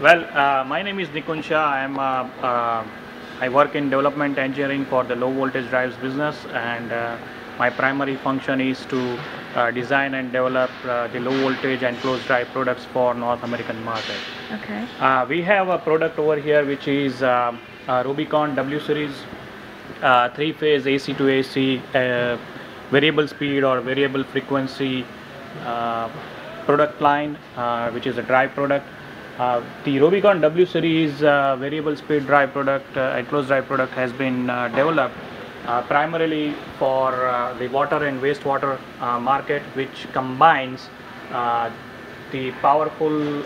Well, uh, my name is Nikunj Shah. I am uh, uh, I work in development engineering for the low voltage drives business, and uh, my primary function is to uh, design and develop uh, the low voltage and closed drive products for North American market. Okay. Uh, we have a product over here which is Robicon W series, uh, three phase AC to AC, uh, variable speed or variable frequency uh, product line, uh, which is a drive product. Uh, the Robicon W series uh, variable speed drive product uh, closed drive product has been uh, developed uh, primarily for the water and wastewater market, which combines the powerful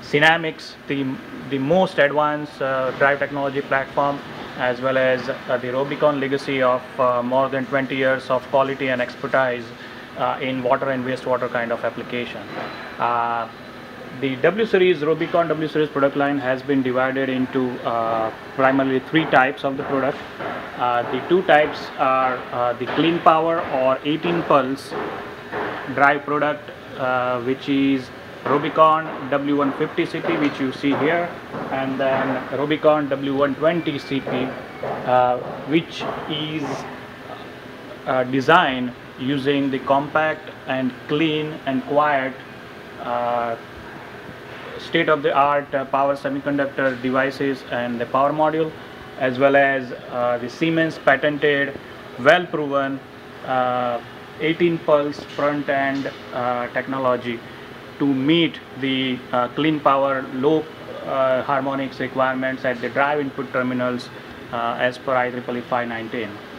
SINAMICS, the, the most advanced drive technology platform, as well as the Robicon legacy of more than 20 years of quality and expertise in water and wastewater kind of application. The W series, Robicon W series product line has been divided into uh, primarily three types of the product. Uh, the two types are uh, the clean power or 18 pulse drive product uh, which is Robicon W150 CP which you see here and then Robicon W120 CP uh, which is uh, designed using the compact and clean and quiet uh, state of the art uh, power semiconductor devices and the power module as well as uh, the Siemens patented well proven uh, 18 pulse front end technology to meet the clean power low harmonics requirements at the drive input terminals as per IEEE 519.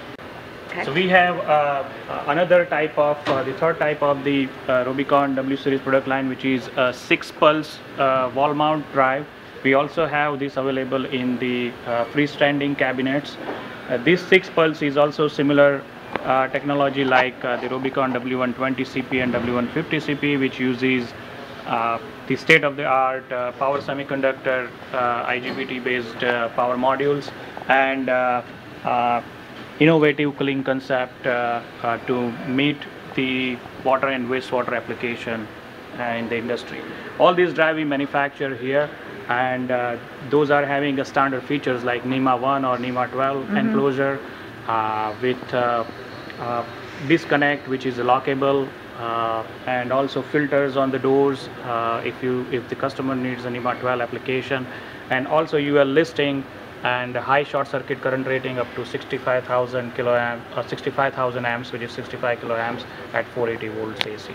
Okay. So we have uh, uh, another type of uh, the third type of the uh, Robicon W series product line, which is a six pulse uh, wall mount drive. We also have this available in the uh, freestanding cabinets. This six pulse is also similar technology like the Robicon W120 CP and W150 CP, which uses the state of the art uh, power semiconductor IGBT based uh, power modules and innovative cooling concept uh, uh, to meet the water and wastewater application uh, in the industry. All these drive we manufacture here and uh, those are having a standard features like NEMA 1 or NEMA 12 enclosure uh, with uh, uh, disconnect which is lockable uh, and also filters on the doors uh, if you if the customer needs a NEMA 12 application and also UL listing and high short circuit current rating up to 65,000 kiloamp or uh, 65,000 amps which is 65 kiloamps at 480 volts AC.